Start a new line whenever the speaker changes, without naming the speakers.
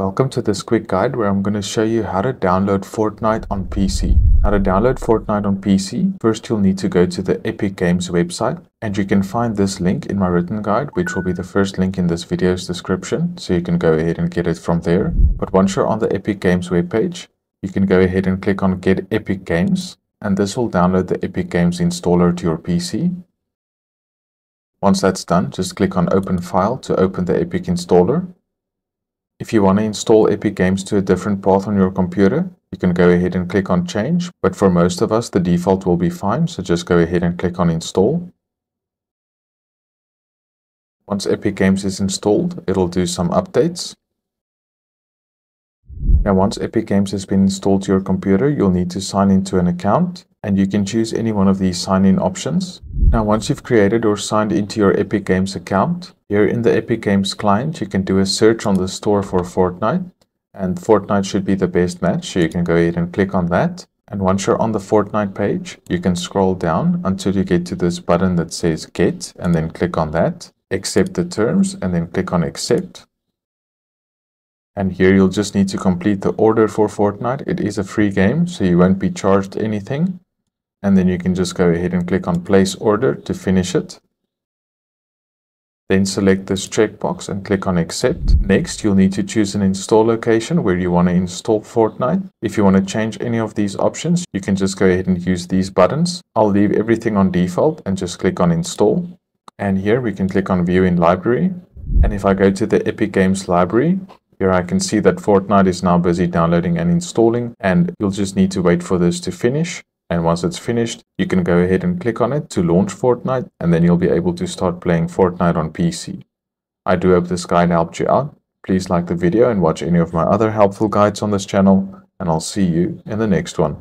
Welcome to this quick guide where I'm going to show you how to download Fortnite on PC. How to download Fortnite on PC, first you'll need to go to the Epic Games website and you can find this link in my written guide which will be the first link in this video's description so you can go ahead and get it from there. But once you're on the Epic Games webpage, you can go ahead and click on Get Epic Games and this will download the Epic Games installer to your PC. Once that's done, just click on Open File to open the Epic installer if you want to install Epic Games to a different path on your computer, you can go ahead and click on change, but for most of us the default will be fine, so just go ahead and click on install. Once Epic Games is installed, it'll do some updates. Now once Epic Games has been installed to your computer, you'll need to sign into an account and you can choose any one of these sign-in options. Now once you've created or signed into your Epic Games account, here in the Epic Games client you can do a search on the store for Fortnite and Fortnite should be the best match so you can go ahead and click on that. And once you're on the Fortnite page, you can scroll down until you get to this button that says get and then click on that. Accept the terms and then click on accept. And here you'll just need to complete the order for Fortnite. It is a free game, so you won't be charged anything and then you can just go ahead and click on place order to finish it. Then select this checkbox and click on accept. Next, you'll need to choose an install location where you want to install Fortnite. If you want to change any of these options, you can just go ahead and use these buttons. I'll leave everything on default and just click on install. And here we can click on view in library. And if I go to the Epic Games library, here I can see that Fortnite is now busy downloading and installing and you'll just need to wait for this to finish. And once it's finished, you can go ahead and click on it to launch Fortnite, and then you'll be able to start playing Fortnite on PC. I do hope this guide helped you out. Please like the video and watch any of my other helpful guides on this channel, and I'll see you in the next one.